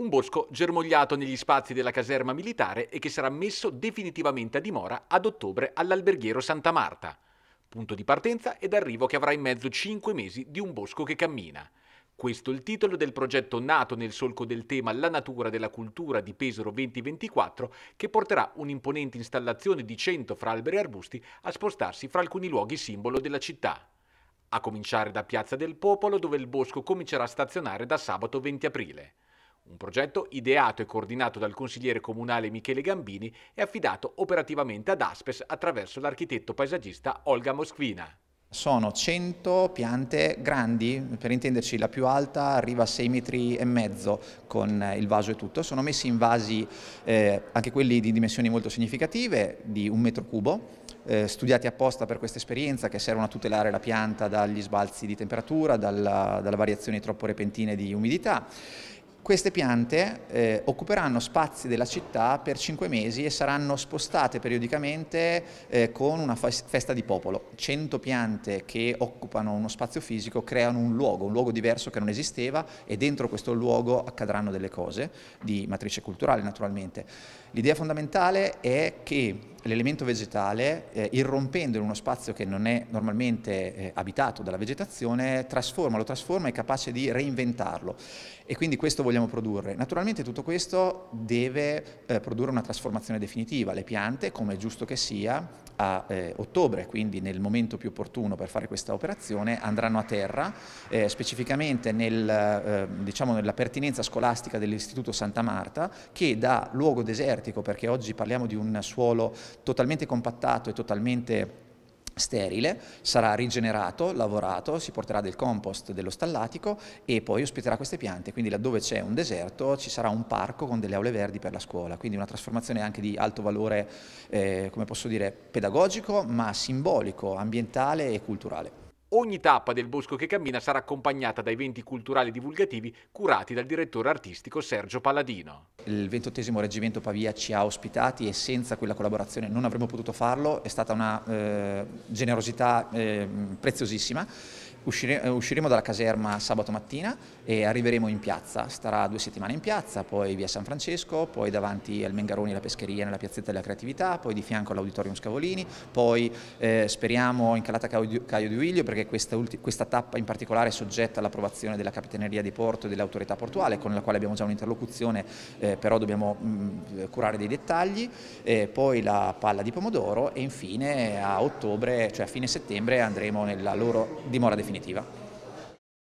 Un bosco germogliato negli spazi della caserma militare e che sarà messo definitivamente a dimora ad ottobre all'alberghiero Santa Marta. Punto di partenza ed arrivo che avrà in mezzo cinque mesi di un bosco che cammina. Questo è il titolo del progetto nato nel solco del tema La natura della cultura di Pesaro 2024 che porterà un'imponente installazione di 100 fra alberi e arbusti a spostarsi fra alcuni luoghi simbolo della città. A cominciare da Piazza del Popolo dove il bosco comincerà a stazionare da sabato 20 aprile. Un progetto ideato e coordinato dal consigliere comunale Michele Gambini e affidato operativamente ad Aspes attraverso l'architetto paesaggista Olga Moschvina. Sono 100 piante grandi, per intenderci la più alta arriva a 6 metri e mezzo con il vaso e tutto, sono messi in vasi eh, anche quelli di dimensioni molto significative, di un metro cubo, eh, studiati apposta per questa esperienza che servono a tutelare la pianta dagli sbalzi di temperatura, dalla, dalla variazioni troppo repentine di umidità queste piante eh, occuperanno spazi della città per cinque mesi e saranno spostate periodicamente eh, con una festa di popolo. 100 piante che occupano uno spazio fisico creano un luogo, un luogo diverso che non esisteva e dentro questo luogo accadranno delle cose di matrice culturale naturalmente. L'idea fondamentale è che l'elemento vegetale, eh, irrompendo in uno spazio che non è normalmente eh, abitato dalla vegetazione, trasforma, lo trasforma e è capace di reinventarlo. E quindi questo vogliamo produrre. Naturalmente tutto questo deve eh, produrre una trasformazione definitiva. Le piante, come è giusto che sia, a eh, ottobre, quindi nel momento più opportuno per fare questa operazione, andranno a terra, eh, specificamente nel, eh, diciamo nella pertinenza scolastica dell'Istituto Santa Marta, che da luogo desertico, perché oggi parliamo di un suolo totalmente compattato e totalmente sterile, sarà rigenerato, lavorato, si porterà del compost dello stallatico e poi ospiterà queste piante, quindi laddove c'è un deserto ci sarà un parco con delle aule verdi per la scuola, quindi una trasformazione anche di alto valore, eh, come posso dire, pedagogico, ma simbolico, ambientale e culturale. Ogni tappa del Bosco che cammina sarà accompagnata da eventi culturali divulgativi curati dal direttore artistico Sergio Palladino. Il 28 Reggimento Pavia ci ha ospitati e senza quella collaborazione non avremmo potuto farlo, è stata una eh, generosità eh, preziosissima Uscire, eh, usciremo dalla caserma sabato mattina e arriveremo in piazza, starà due settimane in piazza, poi via San Francesco, poi davanti al Mengaroni la pescheria nella piazzetta della creatività, poi di fianco all'auditorium Scavolini, poi eh, speriamo in Calata Caio di Uiglio perché questa, questa, tappa in particolare è soggetta all'approvazione della Capitaneria di Porto e dell'autorità portuale con la quale abbiamo già un'interlocuzione, eh, però dobbiamo mh, mm, curare dei dettagli, eh, poi la palla di pomodoro e infine a ottobre, cioè a fine settembre andremo nella loro dimora definitiva definitiva.